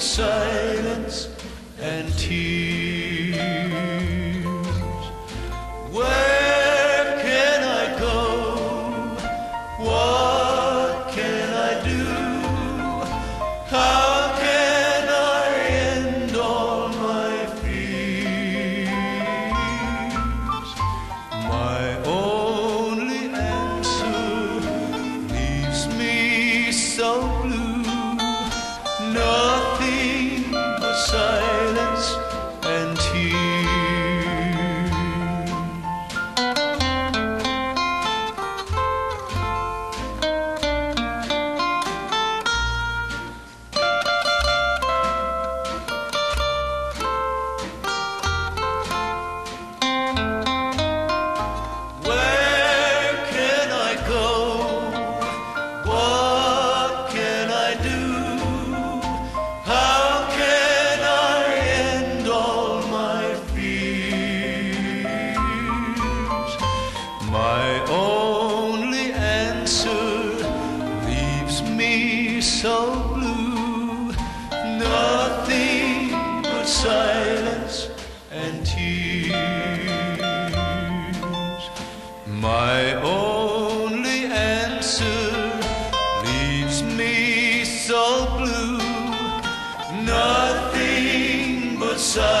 silence. And so blue. Nothing but silence and tears. My only answer leaves me so blue. Nothing but silence